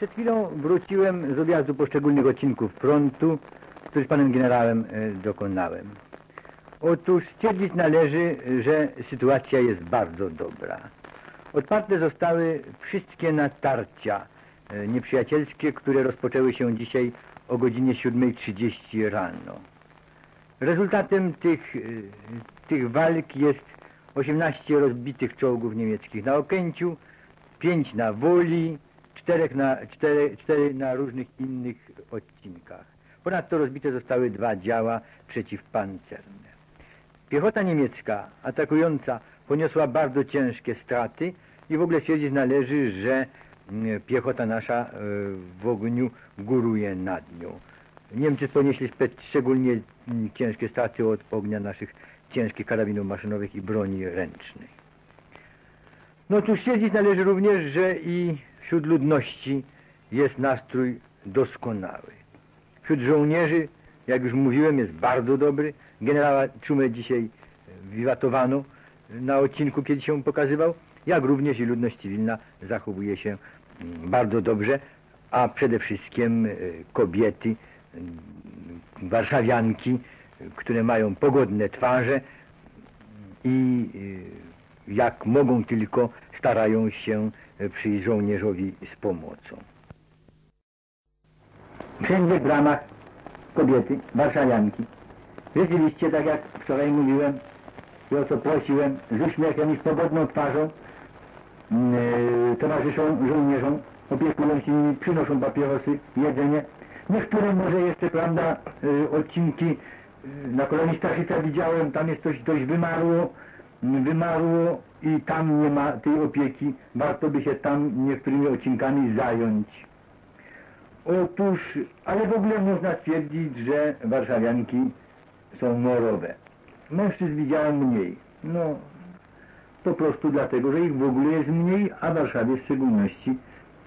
Przed chwilą wróciłem z objazdu poszczególnych odcinków frontu, który z panem generałem e, dokonałem. Otóż stwierdzić należy, że sytuacja jest bardzo dobra. Odparte zostały wszystkie natarcia e, nieprzyjacielskie, które rozpoczęły się dzisiaj o godzinie 7.30 rano. Rezultatem tych, e, tych walk jest 18 rozbitych czołgów niemieckich na Okęciu, 5 na Woli, 4 na, 4, 4 na różnych innych odcinkach. Ponadto rozbite zostały dwa działa przeciwpancerne. Piechota niemiecka atakująca poniosła bardzo ciężkie straty i w ogóle stwierdzić należy, że mm, piechota nasza e, w ogniu góruje nad nią. Niemcy ponieśli szczególnie mm, ciężkie straty od ognia naszych ciężkich karabinów maszynowych i broni ręcznej. No tu stwierdzić należy również, że i wśród ludności jest nastrój doskonały. Wśród żołnierzy, jak już mówiłem, jest bardzo dobry. Generała Czumę dzisiaj e, wiwatowano na odcinku, kiedy się pokazywał, jak również i ludność cywilna zachowuje się mm, bardzo dobrze, a przede wszystkim e, kobiety, mm, warszawianki, które mają pogodne twarze i e, jak mogą tylko starają się e, przyjść żołnierzowi z pomocą. Wszędzie w bramach kobiety, warszawianki. Rzeczywiście, tak jak wczoraj mówiłem i o co prosiłem, z uśmiechem i z pogodną twarzą mm, e, towarzyszą żołnierzom, opiekują się nimi, przynoszą papierosy, jedzenie. Niektóre może jeszcze, prawda, e, odcinki e, na kolonii Staszica widziałem, tam jest coś dość wymarło, wymarło i tam nie ma tej opieki. Warto by się tam niektórymi odcinkami zająć. Otóż, ale w ogóle można stwierdzić, że warszawianki są morowe. Mężczyzn widziałem mniej. No, po prostu dlatego, że ich w ogóle jest mniej, a w Warszawie w szczególności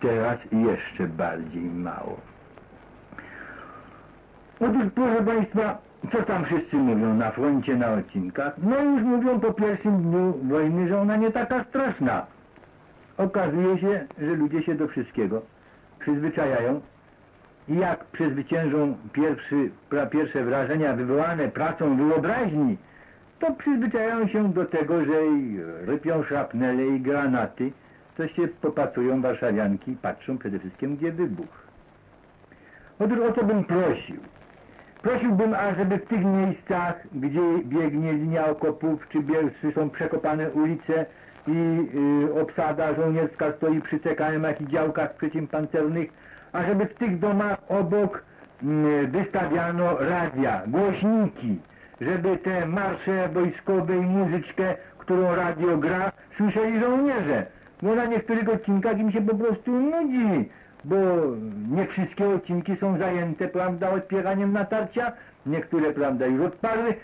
teraz jeszcze bardziej mało. Otóż, proszę Państwa, co tam wszyscy mówią na froncie, na odcinkach? No już mówią po pierwszym dniu wojny, że ona nie taka straszna. Okazuje się, że ludzie się do wszystkiego przyzwyczajają i jak przezwyciężą pierwszy, pra, pierwsze wrażenia wywołane pracą wyobraźni, to przyzwyczajają się do tego, że i rypią szrapnele i granaty, to się popatrują warszawianki, patrzą przede wszystkim, gdzie wybuch. Otóż o to bym prosił. Prosiłbym, ażeby w tych miejscach, gdzie biegnie linia okopów, czy, bie- czy są przekopane ulice i y, obsada żołnierska stoi przy CKM-ach i działkach przeciwpancernych, ażeby w tych domach obok mm, wystawiano radia, głośniki, żeby te marsze wojskowe i muzyczkę, którą radio gra, słyszeli żołnierze. Bo na niektórych odcinkach im się po prostu nudzi, bo nie wszystkie odcinki są zajęte, prawda, odpieraniem natarcia, niektóre, prawda, już odparły,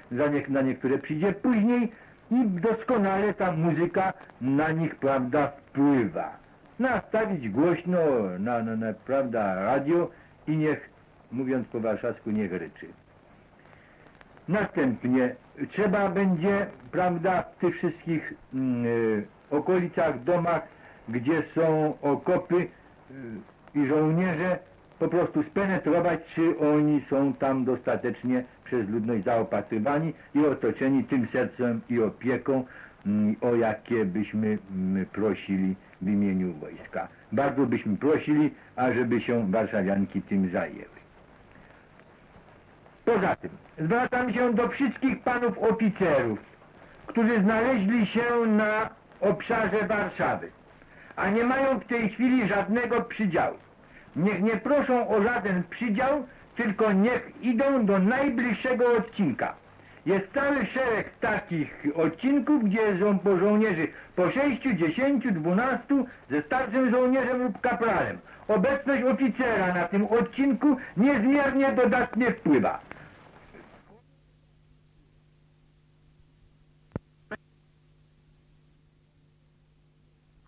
na niektóre przyjdzie później i doskonale ta muzyka na nich, prawda, wpływa. Nastawić głośno na, na, na prawda, radio i niech, mówiąc po warszawsku, niech ryczy. Następnie trzeba będzie, prawda, w tych wszystkich mm, y, okolicach, domach, gdzie są okopy y, i żołnierze, po prostu spenetrować, czy oni są tam dostatecznie przez ludność zaopatrywani i otoczeni tym sercem i opieką, mm, o jakie byśmy mm, prosili w imieniu wojska. Bardzo byśmy prosili, ażeby się warszawianki tym zajęły. Poza tym zwracam się do wszystkich panów oficerów, którzy znaleźli się na obszarze Warszawy, a nie mają w tej chwili żadnego przydziału. Niech nie proszą o żaden przydział, tylko niech idą do najbliższego odcinka. Jest cały szereg takich odcinków, gdzie są po żołnierzy po 6, 10, 12 ze starszym żołnierzem lub kapralem. Obecność oficera na tym odcinku niezmiernie dodatnie wpływa.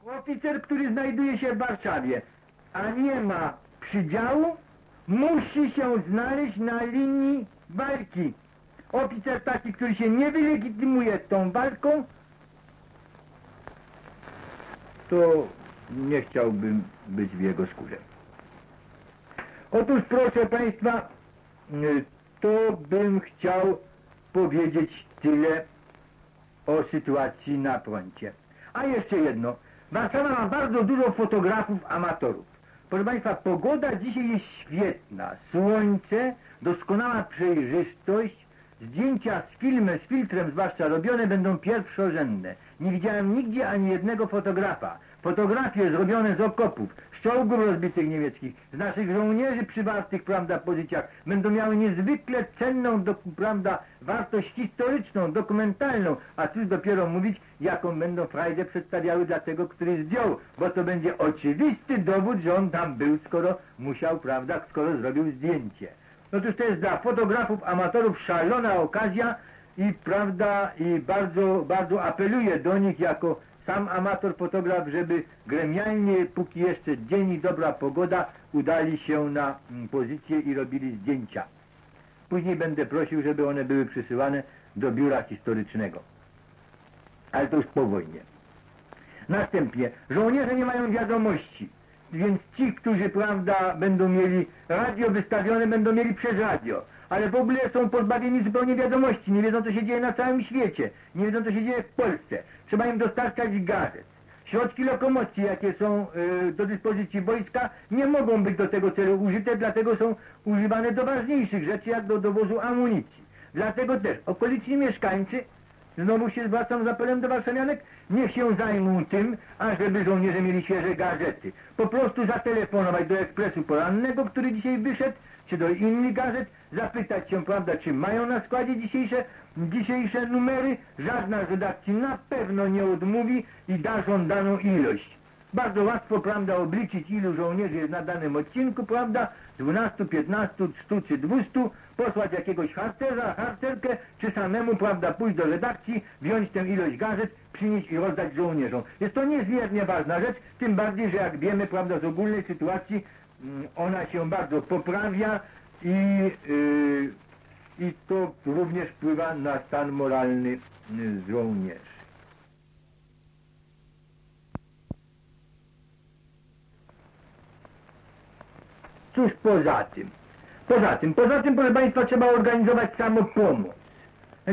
Oficer, który znajduje się w Warszawie, a nie ma przydziału, musi się znaleźć na linii walki. Oficer taki, który się nie wylegitymuje tą walką, to nie chciałbym być w jego skórze. Otóż proszę Państwa, to bym chciał powiedzieć tyle o sytuacji na froncie. A jeszcze jedno. Warszawa ma bardzo dużo fotografów amatorów. Proszę Państwa, pogoda dzisiaj jest świetna. Słońce, doskonała przejrzystość, zdjęcia z filmem, z filtrem zwłaszcza robione będą pierwszorzędne. Nie widziałem nigdzie ani jednego fotografa. Fotografie zrobione z okopów, z czołgów rozbitych niemieckich, z naszych żołnierzy przywartych, prawda, w pozycjach, będą miały niezwykle cenną, do, prawda, wartość historyczną, dokumentalną, a cóż dopiero mówić, jaką będą frajdę przedstawiały dla tego, który zdjął, bo to będzie oczywisty dowód, że on tam był, skoro musiał, prawda, skoro zrobił zdjęcie. Otóż to jest dla fotografów, amatorów szalona okazja i prawda, i bardzo, bardzo apeluję do nich jako sam amator fotograf, żeby gremialnie, póki jeszcze dzień i dobra pogoda, udali się na mm, pozycję i robili zdjęcia. Później będę prosił, żeby one były przysyłane do biura historycznego. Ale to już po wojnie. Następnie, żołnierze nie mają wiadomości, więc ci, którzy, prawda, będą mieli radio wystawione, będą mieli przez radio ale w ogóle są pozbawieni zupełnie wiadomości, nie wiedzą co się dzieje na całym świecie, nie wiedzą co się dzieje w Polsce. Trzeba im dostarczać gazet. Środki lokomocji, jakie są y, do dyspozycji wojska, nie mogą być do tego celu użyte, dlatego są używane do ważniejszych rzeczy, jak do dowozu amunicji. Dlatego też okoliczni mieszkańcy, znowu się zwracam z apelem do warszawianek, niech się zajmą tym, ażeby żołnierze mieli świeże gazety. Po prostu zatelefonować do ekspresu porannego, który dzisiaj wyszedł, czy do innych gazet, zapytać się, prawda, czy mają na składzie dzisiejsze, dzisiejsze numery. Żadna z redakcji na pewno nie odmówi i da żądaną ilość. Bardzo łatwo, prawda, obliczyć ilu żołnierzy jest na danym odcinku, prawda, 12, 15, 100 czy 200, posłać jakiegoś harcerza, harcerkę, czy samemu, prawda, pójść do redakcji, wziąć tę ilość gazet, przynieść i rozdać żołnierzom. Jest to niezmiernie ważna rzecz, tym bardziej, że jak wiemy, prawda, z ogólnej sytuacji ona się bardzo poprawia i, yy, i to również wpływa na stan moralny yy, żołnierzy. Cóż poza tym? Poza tym, poza tym, proszę Państwa, trzeba organizować samopomoc.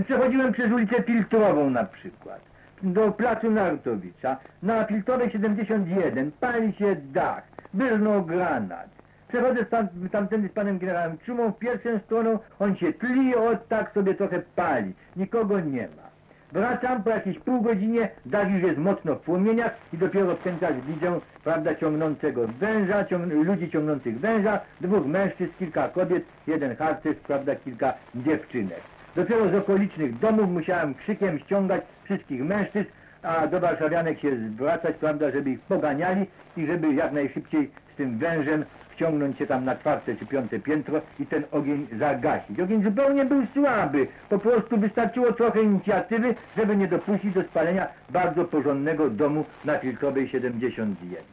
Przechodziłem przez ulicę Filtrową na przykład, do placu Narutowicza, na Filtrowej 71, pali się dach, byrnął granat. Przechodzę tam, tamtędy z panem generałem Czumą, pierwszą stroną, on się tli, od tak sobie trochę pali, nikogo nie ma. Wracam po jakiejś pół godzinie, dach już jest mocno w płomieniach i dopiero w czas widzę, prawda, ciągnącego węża, ciąg ludzi ciągnących węża, dwóch mężczyzn, kilka kobiet, jeden harcerz, prawda, kilka dziewczynek. Dopiero z okolicznych domów musiałem krzykiem ściągać wszystkich mężczyzn, a do warszawianek się zwracać, prawda, żeby ich poganiali i żeby jak najszybciej z tym wężem wciągnąć się tam na czwarte czy piąte piętro i ten ogień zagasić. Ogień zupełnie był słaby, po prostu wystarczyło trochę inicjatywy, żeby nie dopuścić do spalenia bardzo porządnego domu na Filtrowej 71.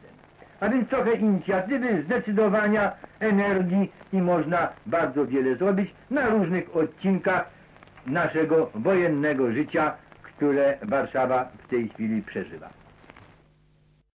A więc trochę inicjatywy, zdecydowania, energii i można bardzo wiele zrobić na różnych odcinkach naszego wojennego życia, które Warszawa w tej chwili przeżywa.